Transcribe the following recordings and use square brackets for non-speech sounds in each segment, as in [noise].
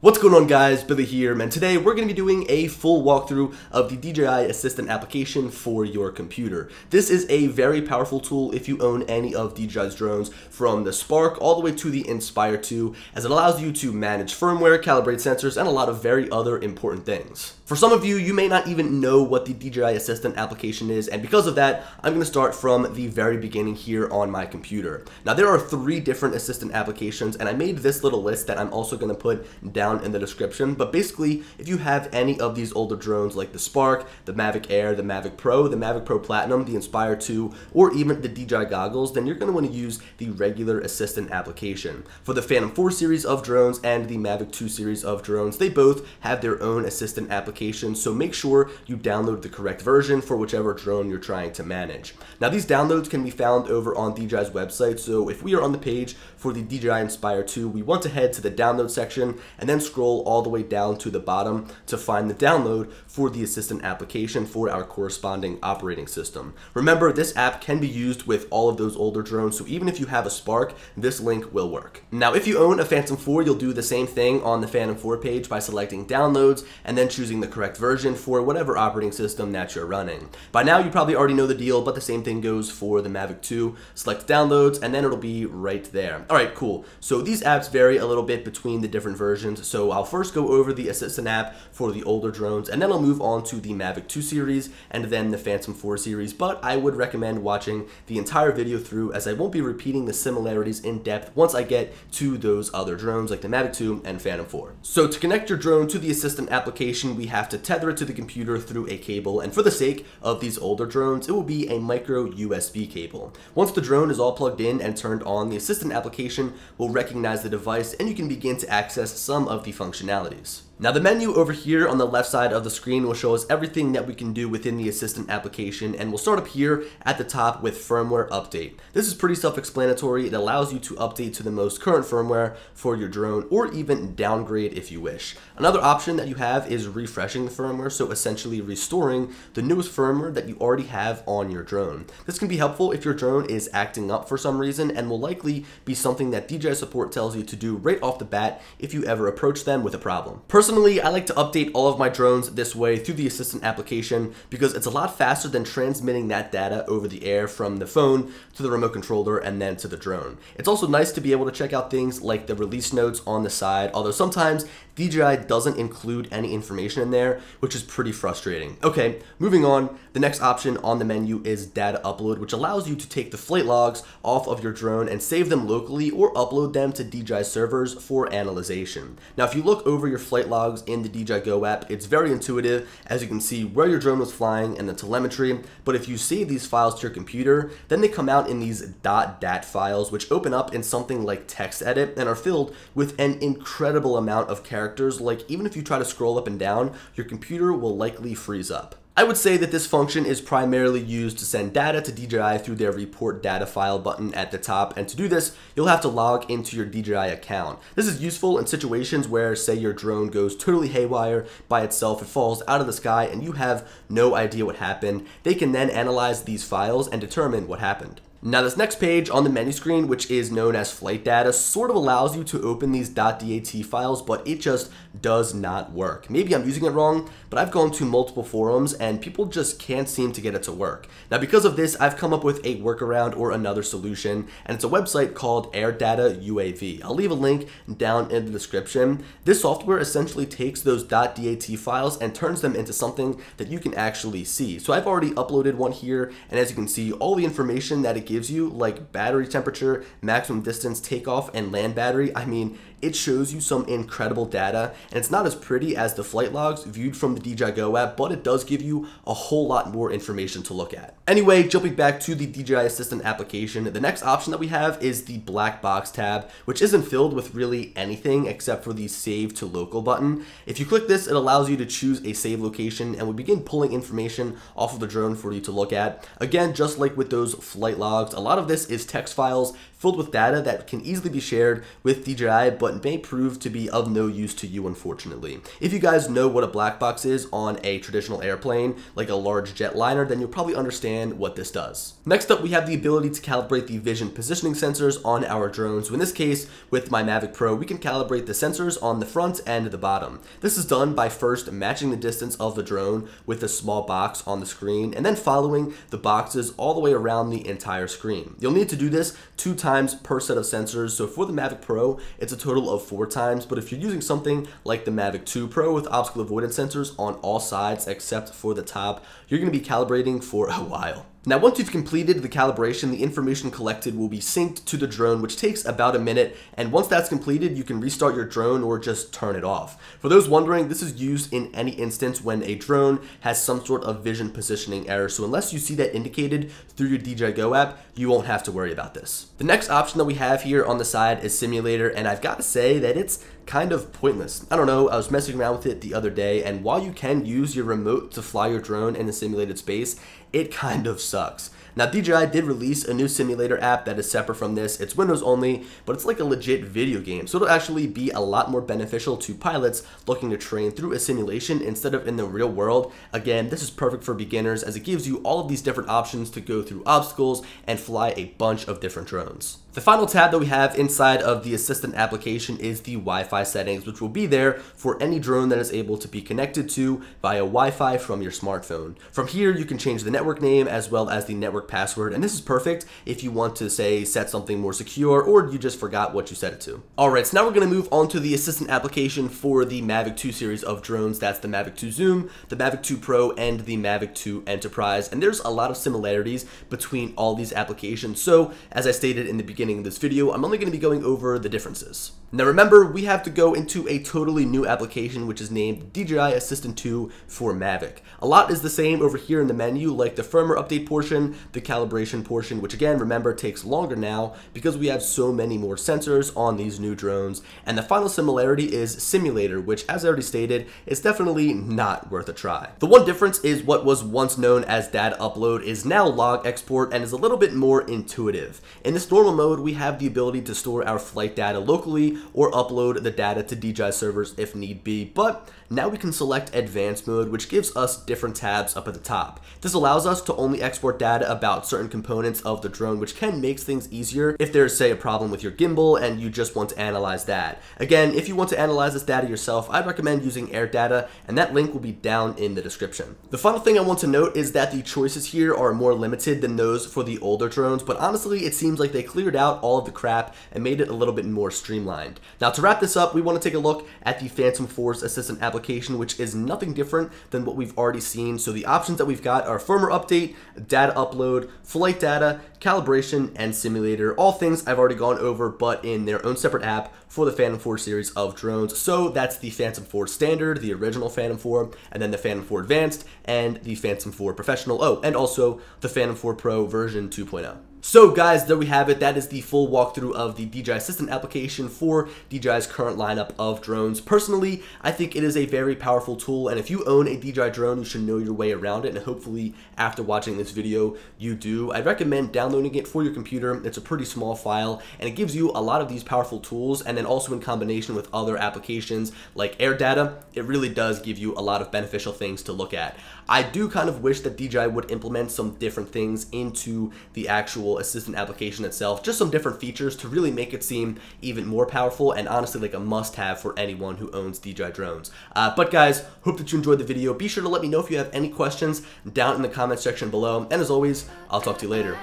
What's going on guys, Billy here, and today we're going to be doing a full walkthrough of the DJI Assistant application for your computer. This is a very powerful tool if you own any of DJI's drones from the Spark all the way to the Inspire 2 as it allows you to manage firmware, calibrate sensors, and a lot of very other important things. For some of you, you may not even know what the DJI Assistant application is, and because of that, I'm going to start from the very beginning here on my computer. Now there are three different Assistant applications, and I made this little list that I'm also going to put down down in the description. But basically, if you have any of these older drones like the Spark, the Mavic Air, the Mavic Pro, the Mavic Pro Platinum, the Inspire 2, or even the DJI goggles, then you're going to want to use the regular Assistant application. For the Phantom 4 series of drones and the Mavic 2 series of drones, they both have their own Assistant application, so make sure you download the correct version for whichever drone you're trying to manage. Now these downloads can be found over on DJI's website, so if we are on the page for the DJI Inspire 2, we want to head to the download section and then then scroll all the way down to the bottom to find the download for the Assistant application for our corresponding operating system. Remember, this app can be used with all of those older drones, so even if you have a Spark, this link will work. Now, if you own a Phantom 4, you'll do the same thing on the Phantom 4 page by selecting downloads and then choosing the correct version for whatever operating system that you're running. By now, you probably already know the deal, but the same thing goes for the Mavic 2. Select downloads, and then it'll be right there. All right, cool. So these apps vary a little bit between the different versions, so I'll first go over the Assistant app for the older drones, and then I'll move on to the Mavic 2 series and then the Phantom 4 series, but I would recommend watching the entire video through as I won't be repeating the similarities in depth once I get to those other drones like the Mavic 2 and Phantom 4. So to connect your drone to the Assistant application, we have to tether it to the computer through a cable, and for the sake of these older drones, it will be a micro USB cable. Once the drone is all plugged in and turned on, the Assistant application will recognize the device and you can begin to access some of the functionalities. Now the menu over here on the left side of the screen will show us everything that we can do within the Assistant application and we'll start up here at the top with firmware update. This is pretty self-explanatory. It allows you to update to the most current firmware for your drone or even downgrade if you wish. Another option that you have is refreshing the firmware, so essentially restoring the newest firmware that you already have on your drone. This can be helpful if your drone is acting up for some reason and will likely be something that DJI support tells you to do right off the bat if you ever approach them with a problem. Personally, Personally, I like to update all of my drones this way through the Assistant application because it's a lot faster than transmitting that data over the air from the phone to the remote controller and then to the drone. It's also nice to be able to check out things like the release notes on the side, although sometimes DJI doesn't include any information in there, which is pretty frustrating. Okay, moving on, the next option on the menu is data upload, which allows you to take the flight logs off of your drone and save them locally or upload them to DJI servers for analyzation. Now, if you look over your flight logs, logs in the DJI Go app. It's very intuitive as you can see where your drone was flying and the telemetry. But if you save these files to your computer, then they come out in these .dat files which open up in something like TextEdit and are filled with an incredible amount of characters like even if you try to scroll up and down, your computer will likely freeze up. I would say that this function is primarily used to send data to DJI through their report data file button at the top. And to do this, you'll have to log into your DJI account. This is useful in situations where say your drone goes totally haywire by itself, it falls out of the sky and you have no idea what happened. They can then analyze these files and determine what happened. Now this next page on the menu screen, which is known as flight data, sort of allows you to open these .dat files, but it just does not work. Maybe I'm using it wrong, but I've gone to multiple forums and people just can't seem to get it to work. Now because of this, I've come up with a workaround or another solution, and it's a website called AirData UAV. I'll leave a link down in the description. This software essentially takes those .dat files and turns them into something that you can actually see. So I've already uploaded one here, and as you can see, all the information that it gives you, like battery temperature, maximum distance takeoff, and land battery, I mean, it shows you some incredible data and it's not as pretty as the flight logs viewed from the DJI Go app, but it does give you a whole lot more information to look at. Anyway, jumping back to the DJI Assistant application, the next option that we have is the black box tab, which isn't filled with really anything except for the save to local button. If you click this, it allows you to choose a save location and we begin pulling information off of the drone for you to look at. Again, just like with those flight logs, a lot of this is text files filled with data that can easily be shared with DJI but may prove to be of no use to you unfortunately. If you guys know what a black box is on a traditional airplane, like a large jetliner, then you'll probably understand what this does. Next up, we have the ability to calibrate the vision positioning sensors on our drones. So in this case, with my Mavic Pro, we can calibrate the sensors on the front and the bottom. This is done by first matching the distance of the drone with a small box on the screen and then following the boxes all the way around the entire screen. You'll need to do this two times per set of sensors. So for the Mavic Pro, it's a total of four times, but if you're using something like the Mavic 2 Pro with obstacle avoidance sensors on all sides except for the top, you're going to be calibrating for a [laughs] while. Now once you've completed the calibration, the information collected will be synced to the drone, which takes about a minute, and once that's completed, you can restart your drone or just turn it off. For those wondering, this is used in any instance when a drone has some sort of vision positioning error, so unless you see that indicated through your DJI Go app, you won't have to worry about this. The next option that we have here on the side is Simulator, and I've got to say that it's kind of pointless. I don't know, I was messing around with it the other day, and while you can use your remote to fly your drone in a simulated space, it [laughs] kind of sucks. Now, DJI did release a new simulator app that is separate from this. It's Windows only, but it's like a legit video game. So it'll actually be a lot more beneficial to pilots looking to train through a simulation instead of in the real world. Again, this is perfect for beginners as it gives you all of these different options to go through obstacles and fly a bunch of different drones. The final tab that we have inside of the assistant application is the Wi-Fi settings, which will be there for any drone that is able to be connected to via Wi-Fi from your smartphone. From here, you can change the network name as well as the network password, and this is perfect if you want to say set something more secure or you just forgot what you set it to. Alright, so now we're going to move on to the assistant application for the Mavic 2 series of drones. That's the Mavic 2 Zoom, the Mavic 2 Pro, and the Mavic 2 Enterprise, and there's a lot of similarities between all these applications. So, as I stated in the beginning, beginning of this video, I'm only going to be going over the differences. Now remember, we have to go into a totally new application which is named DJI Assistant 2 for Mavic. A lot is the same over here in the menu like the firmware update portion, the calibration portion, which again, remember takes longer now because we have so many more sensors on these new drones. And the final similarity is Simulator, which as I already stated, is definitely not worth a try. The one difference is what was once known as data upload is now log export and is a little bit more intuitive. In this normal mode, we have the ability to store our flight data locally or upload the data to DJI servers if need be, but now we can select advanced mode, which gives us different tabs up at the top. This allows us to only export data about certain components of the drone, which can make things easier if there's say a problem with your gimbal and you just want to analyze that. Again, if you want to analyze this data yourself, I'd recommend using AirData, and that link will be down in the description. The final thing I want to note is that the choices here are more limited than those for the older drones, but honestly, it seems like they cleared out all of the crap and made it a little bit more streamlined. Now to wrap this up, we want to take a look at the Phantom 4 Assistant application, which is nothing different than what we've already seen. So the options that we've got are firmware update, data upload, flight data, calibration, and simulator. All things I've already gone over, but in their own separate app for the Phantom 4 series of drones. So that's the Phantom 4 Standard, the original Phantom 4, and then the Phantom 4 Advanced, and the Phantom 4 Professional. Oh, and also the Phantom 4 Pro version 2.0. So guys, there we have it. That is the full walkthrough of the DJI Assistant application for DJI's current lineup of drones. Personally, I think it is a very powerful tool, and if you own a DJI drone, you should know your way around it, and hopefully after watching this video, you do. I'd recommend downloading it for your computer. It's a pretty small file, and it gives you a lot of these powerful tools, and then also in combination with other applications like AirData, it really does give you a lot of beneficial things to look at. I do kind of wish that DJI would implement some different things into the actual actual assistant application itself, just some different features to really make it seem even more powerful and honestly like a must-have for anyone who owns DJI drones. Uh, but guys, hope that you enjoyed the video. Be sure to let me know if you have any questions down in the comment section below. And as always, I'll talk to you later.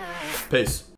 Peace.